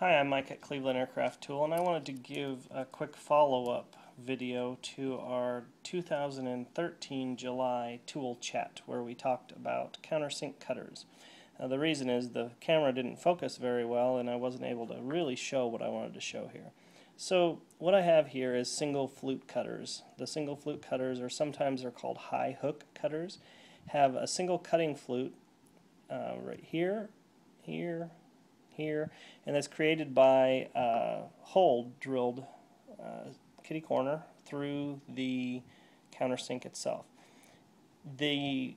Hi, I'm Mike at Cleaveland Aircraft Tool, and I wanted to give a quick follow-up video to our 2013 July tool chat where we talked about countersink cutters. Uh, the reason is the camera didn't focus very well and I wasn't able to really show what I wanted to show here. So what I have here is single flute cutters. The single flute cutters, or sometimes they're called high hook cutters, have a single cutting flute uh, right here, here, here, and that's created by a hole drilled uh, kitty corner through the countersink itself. The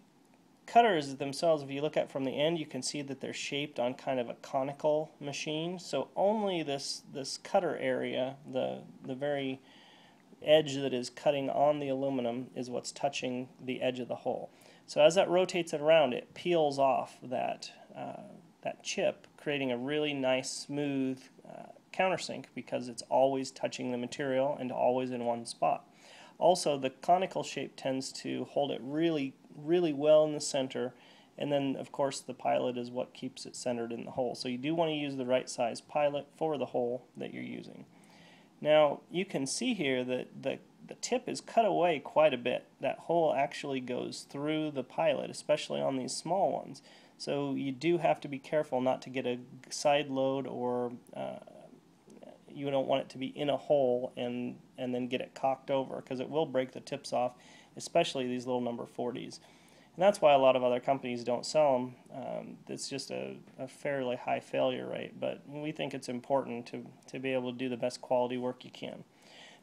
cutters themselves, if you look at from the end, you can see that they're shaped on kind of a conical machine. So only this this cutter area, the the very edge that is cutting on the aluminum, is what's touching the edge of the hole. So as that rotates it around, it peels off that uh, that chip, creating a really nice, smooth uh, countersink because it's always touching the material and always in one spot. Also, the conical shape tends to hold it really, really well in the center, and then, of course, the pilot is what keeps it centered in the hole. So you do want to use the right size pilot for the hole that you're using. Now, you can see here that the, the tip is cut away quite a bit. That hole actually goes through the pilot, especially on these small ones. So you do have to be careful not to get a side load or uh, you don't want it to be in a hole and, and then get it cocked over because it will break the tips off, especially these little number 40s. And that's why a lot of other companies don't sell them. Um, it's just a, a, fairly high failure rate, but we think it's important to, to be able to do the best quality work you can.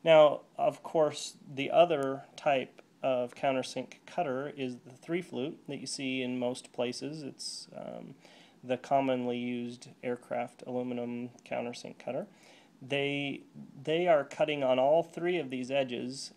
Now, of course, the other type of countersink cutter is the three flute that you see in most places. It's um, the commonly used aircraft aluminum countersink cutter. They they are cutting on all three of these edges.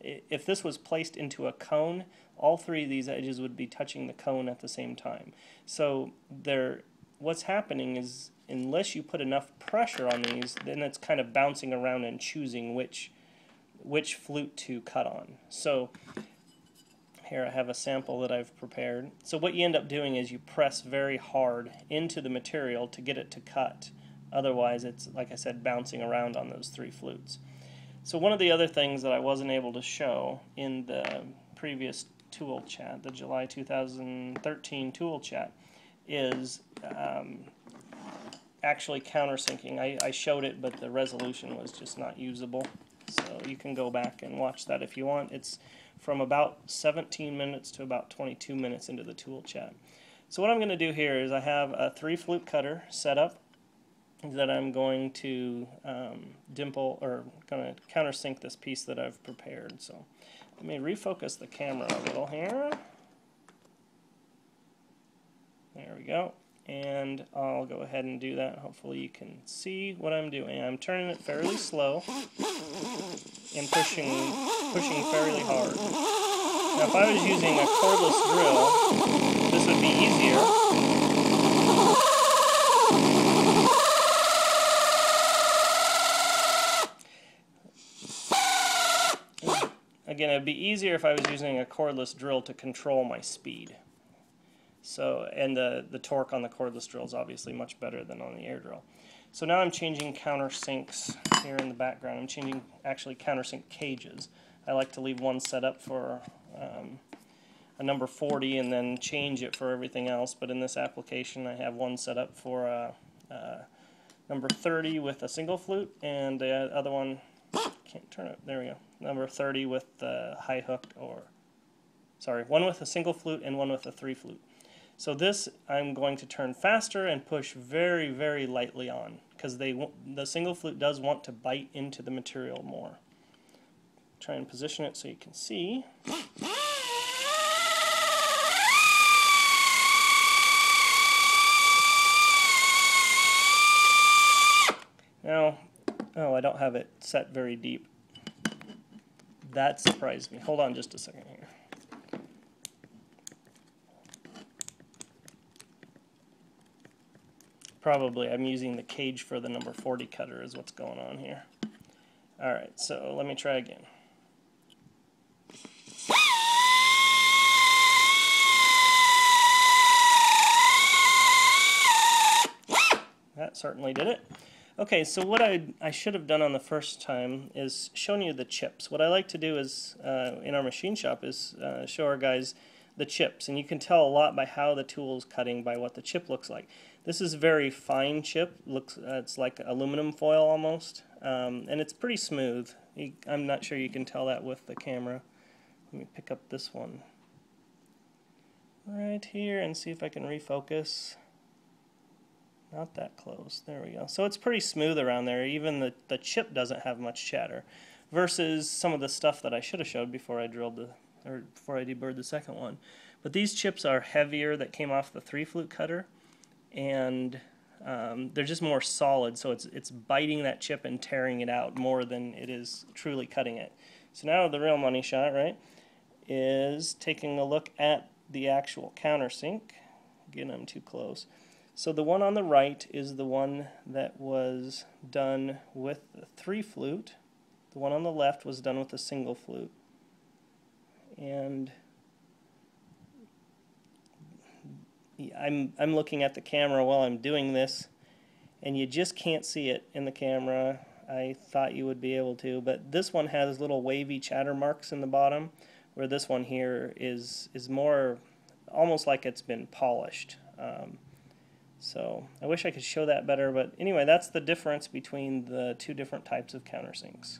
If this was placed into a cone, all three of these edges would be touching the cone at the same time. So they're what's happening is unless you put enough pressure on these, then it's kind of bouncing around and choosing which which flute to cut on. So here I have a sample that I've prepared. So what you end up doing is you press very hard into the material to get it to cut. Otherwise it's, like I said, bouncing around on those three flutes. So one of the other things that I wasn't able to show in the previous tool chat, the July 2013 tool chat, is um, actually countersinking. I, I showed it, but the resolution was just not usable. So you can go back and watch that if you want. It's from about 17 minutes to about 22 minutes into the tool chat. So what I'm going to do here is I have a three flute cutter set up that I'm going to um, dimple or going to countersink this piece that I've prepared. So let me refocus the camera a little here. There we go and I'll go ahead and do that. Hopefully you can see what I'm doing. I'm turning it fairly slow and pushing, pushing fairly hard. Now if I was using a cordless drill, this would be easier. Again, it would be easier if I was using a cordless drill to control my speed. So, and the, the torque on the cordless drill is obviously much better than on the air drill. So now I'm changing countersinks here in the background. I'm changing actually countersink cages. I like to leave one set up for um, a number 40 and then change it for everything else. But in this application, I have one set up for a, a number 30 with a single flute, and the other one can't turn it. There we go. Number 30 with the high hook, or sorry, one with a single flute and one with a three flute. So this I'm going to turn faster and push very, very lightly on because they the single flute does want to bite into the material more. Try and position it so you can see. Now, oh, I don't have it set very deep. That surprised me. Hold on just a second here. Probably I'm using the cage for the number 40 cutter is what's going on here. Alright, so let me try again. that certainly did it. Okay, so what I, I should have done on the first time is shown you the chips. What I like to do is, uh, in our machine shop, is uh, show our guys the chips. And you can tell a lot by how the tool is cutting by what the chip looks like. This is very fine chip. looks uh, It's like aluminum foil almost. Um, and it's pretty smooth. I'm not sure you can tell that with the camera. Let me pick up this one right here and see if I can refocus. Not that close. There we go. So it's pretty smooth around there. Even the, the chip doesn't have much chatter. Versus some of the stuff that I should have showed before I drilled the, or before I deburred the second one. But these chips are heavier that came off the three flute cutter. And um, they're just more solid. So it's, it's biting that chip and tearing it out more than it is truly cutting it. So now the real money shot, right, is taking a look at the actual countersink. Again, I'm too close. So the one on the right is the one that was done with the three flute. The one on the left was done with a single flute. And I'm, I'm looking at the camera while I'm doing this, and you just can't see it in the camera. I thought you would be able to, but this one has little wavy chatter marks in the bottom, where this one here is, is more almost like it's been polished. Um, so I wish I could show that better, but anyway, that's the difference between the two different types of countersinks.